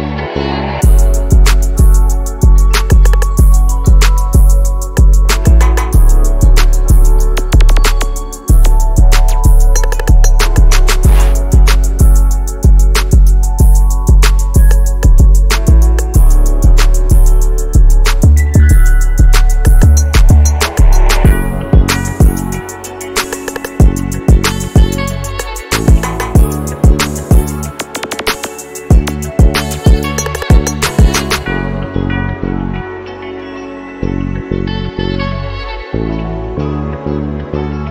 Música Thank